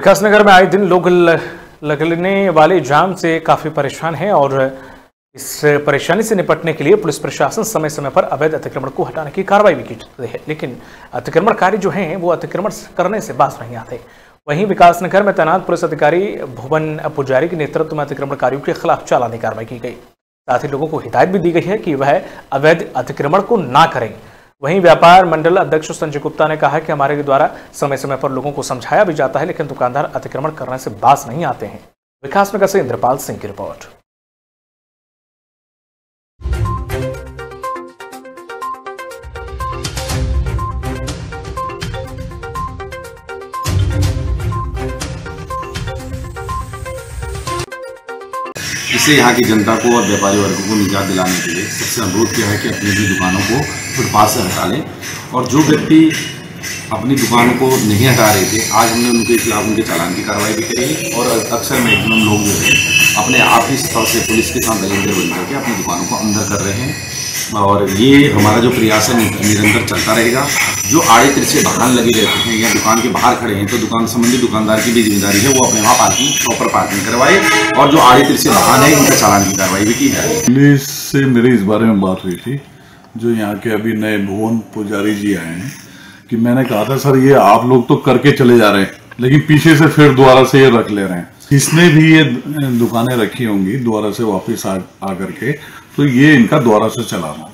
विकासनगर में आए दिन लोग लगने वाले जाम से काफ़ी परेशान हैं और इस परेशानी से निपटने के लिए पुलिस प्रशासन समय समय पर अवैध अतिक्रमण को हटाने की कार्रवाई भी की जाती है। लेकिन अतिक्रमणकारी जो हैं, वो अतिक्रमण करने से बाज नहीं आते। वहीं विकासनगर में तैनात पुलिस अधिकारी भुवन पुजारी के नेतृत्व में अतिक्रमणकारियों के खिलाफ चालानी कार्रवाई की गई। साथ ही लोगों को हिदायत भी दी गई है कि वह अवैध अतिक्रमण को ना करें। वहीं व्यापार मंडल अध्यक्ष संजय गुप्ता ने कहा कि हमारे द्वारा समय समय पर लोगों को समझाया भी जाता है, लेकिन दुकानदार अतिक्रमण करने से बास नहीं आते हैं। विकास नगर से इंद्रपाल सिंह की रिपोर्ट। इसलिए यहाँ की जनता को और व्यापारी वर्गों को निजात दिलाने के लिए सबसे अनुरोध किया है कि अपनी भी दुकानों को फुटपाथ से हटा लें। और जो व्यक्ति अपनी दुकान को नहीं हटा रहे थे, आज हमने उनके खिलाफ उनके चालान की कार्रवाई भी करी और अक्सर मैक्सिमम लोग जो है, अपने आप ही स्तर से पुलिस के साथ दलेंदर बन करके अपनी दुकानों को अंदर कर रहे हैं। और ये हमारा जो प्रयास है निरंतर चलता रहेगा। जो आड़े तिरछे वाहन लगे रहते हैं या दुकान के बाहर खड़े हैं तो दुकान संबंधी दुकानदार की भी ज़िम्मेदारी है, वो अपने वहाँ पार्किंग प्रॉपर पार्किंग करवाए और जो आड़े तिरछे वाहन है उनका चालान की कार्रवाई भी की जाए। पुलिस से मेरी इस बारे में बात हुई थी, जो यहाँ के अभी नए भुवन पुजारी जी आए हैं, कि मैंने कहा था, सर, ये आप लोग तो करके चले जा रहे हैं, लेकिन पीछे से फिर दोबारा से ये रख ले रहे हैं। इसने भी ये दुकानें रखी होंगी द्वारा से वापस आ, आ करके तो ये इनका द्वारा से चलाना।